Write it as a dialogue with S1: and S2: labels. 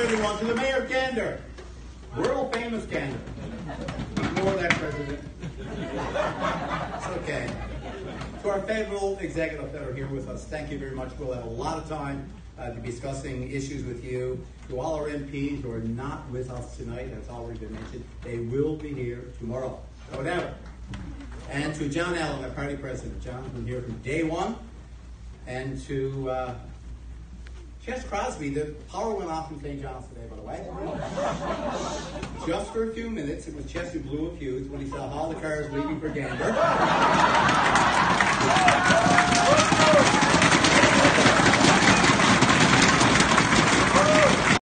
S1: everyone, to the mayor of Gander. World famous Gander. Ignore that, President. It's okay. To our federal executive that are here with us, thank you very much. We'll have a lot of time uh, to be discussing issues with you. To all our MPs who are not with us tonight, as already been mentioned, they will be here tomorrow, doubt. And to John Allen, our party president. John's been here from day one. And to uh, Ches Crosbie, the power went off in St. John's today, by the way. Just for a few minutes, it was Ches who blew a fuse when he saw all the cars leaving for Gander.